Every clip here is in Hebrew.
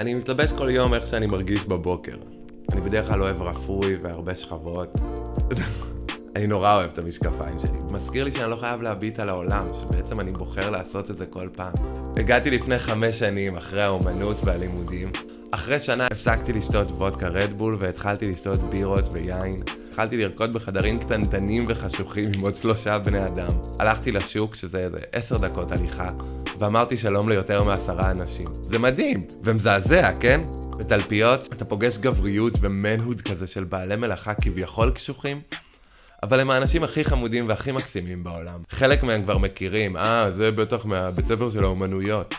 אני מתלבש כל יום איך שאני מרגיש בבוקר. אני בדרך כלל אוהב רפוי והרבה שכבות. אני נורא אוהב את המשקפיים שלי. מזכיר לי שאני לא חייב להביט על העולם, שבעצם אני בוחר לעשות את זה כל פעם. הגעתי לפני חמש שנים, אחרי האומנות והלימודים. אחרי שנה הפסקתי לשתות וודקה רדבול והתחלתי לשתות בירות ויין. התחלתי לרקוד בחדרים קטנטנים וחשוכים עם עוד שלושה בני אדם. הלכתי לשוק, שזה איזה עשר דקות הליכה, ואמרתי שלום ליותר מעשרה אנשים. זה מדהים, ומזעזע, כן? בתלפיות אתה פוגש גבריות ומנהוד כזה של בעלי מלאכה כביכול קשוחים, אבל הם האנשים הכי חמודים והכי מקסימים בעולם. חלק מהם כבר מכירים, אה, זה בטח מהבית ספר של האומנויות.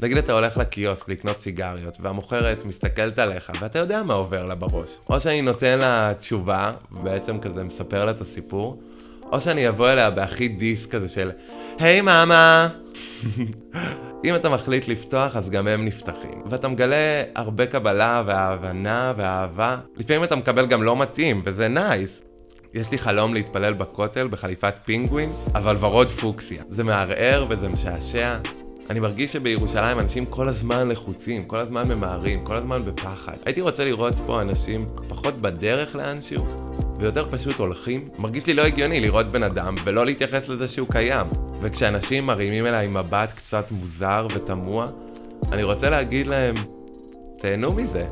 נגיד אתה הולך לקיוסק לקנות סיגריות, והמוכרת מסתכלת עליך, ואתה יודע מה עובר לה בראש. או שאני נותן לה תשובה, ובעצם כזה מספר לה את הסיפור, או שאני אבוא אליה בהכי diss כזה של, היי hey, מאמה! אם אתה מחליט לפתוח, אז גם הם נפתחים. ואתה מגלה הרבה קבלה והבנה ואהבה. לפעמים אתה מקבל גם לא מתאים, וזה nice. יש לי חלום להתפלל בכותל בחליפת פינגווין, אבל ורוד פוקסיה. זה מערער וזה משעשע. אני מרגיש שבירושלים אנשים כל הזמן לחוצים, כל הזמן ממהרים, כל הזמן בפחד. הייתי רוצה לראות פה אנשים פחות בדרך לאנשהו, ויותר פשוט הולכים. מרגיש לי לא הגיוני לראות בן אדם ולא להתייחס לזה שהוא קיים. וכשאנשים מרימים אליי מבט קצת מוזר ותמוה, אני רוצה להגיד להם, תהנו מזה.